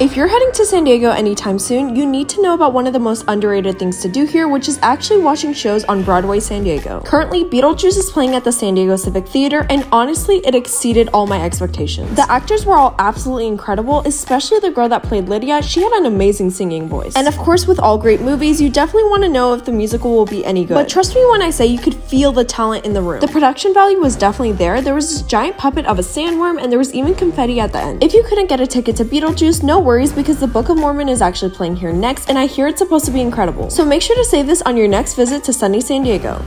If you're heading to San Diego anytime soon, you need to know about one of the most underrated things to do here, which is actually watching shows on Broadway San Diego. Currently, Beetlejuice is playing at the San Diego Civic Theater, and honestly, it exceeded all my expectations. The actors were all absolutely incredible, especially the girl that played Lydia. She had an amazing singing voice. And of course, with all great movies, you definitely want to know if the musical will be any good. But trust me when I say you could feel the talent in the room. The production value was definitely there. There was this giant puppet of a sandworm, and there was even confetti at the end. If you couldn't get a ticket to Beetlejuice, no worries because the Book of Mormon is actually playing here next, and I hear it's supposed to be incredible. So make sure to save this on your next visit to sunny San Diego.